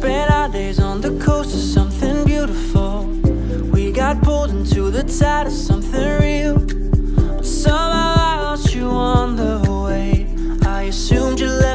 spend our days on the coast of something beautiful. We got pulled into the tide of something real. But somehow I lost you on the way. I assumed you left.